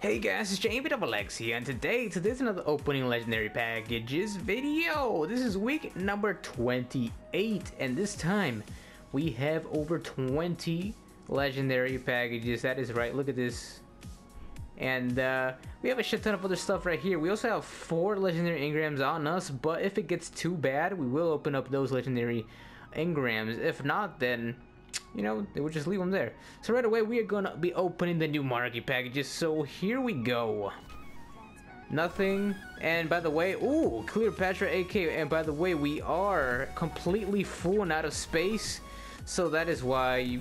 Hey guys, it's JBXX here, and today, today's another opening legendary packages video. This is week number 28, and this time we have over 20 legendary packages. That is right, look at this. And uh, we have a shit ton of other stuff right here. We also have four legendary engrams on us, but if it gets too bad, we will open up those legendary engrams. If not, then you know, they would just leave them there. So right away, we are gonna be opening the new monarchy packages. So here we go. Nothing. And by the way, ooh, Cleopatra AK. And by the way, we are completely full and out of space. So that is why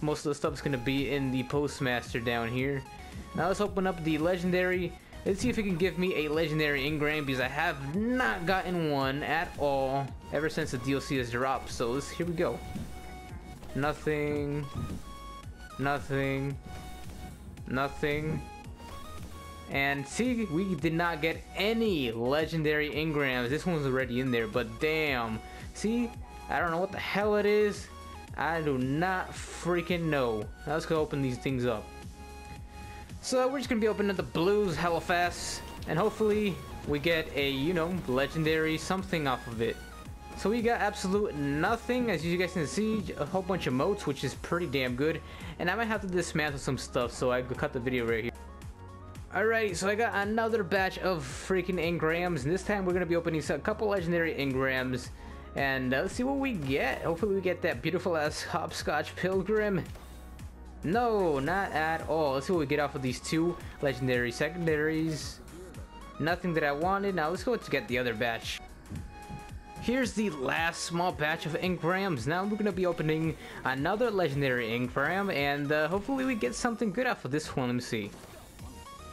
most of the stuff is gonna be in the postmaster down here. Now let's open up the legendary. Let's see if it can give me a legendary engram because I have not gotten one at all ever since the DLC has dropped. So let's, here we go. Nothing. Nothing. Nothing. And see, we did not get any legendary engrams. This one's already in there, but damn. See, I don't know what the hell it is. I do not freaking know. Now let's go open these things up. So we're just gonna be opening the blues hella fast, and hopefully we get a, you know, legendary something off of it. So we got absolute nothing, as you guys can see, a whole bunch of motes, which is pretty damn good. And I might have to dismantle some stuff, so I could cut the video right here. Alright, so I got another batch of freaking engrams, and this time we're going to be opening a couple legendary engrams. And uh, let's see what we get. Hopefully we get that beautiful ass hopscotch pilgrim. No, not at all. Let's see what we get off of these two legendary secondaries. Nothing that I wanted. Now let's go to get the other batch. Here's the last small batch of engrams. Now we're to be opening another legendary engram and uh, hopefully we get something good off of this one. Let me see.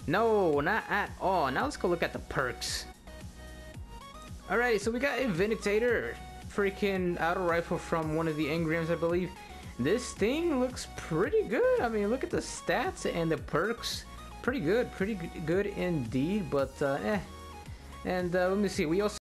No, not at all. Now let's go look at the perks. Alright, so we got a Vindictator. Freaking auto rifle from one of the engrams, I believe. This thing looks pretty good. I mean, look at the stats and the perks. Pretty good, pretty good indeed, but uh, eh, and uh, let me see, we also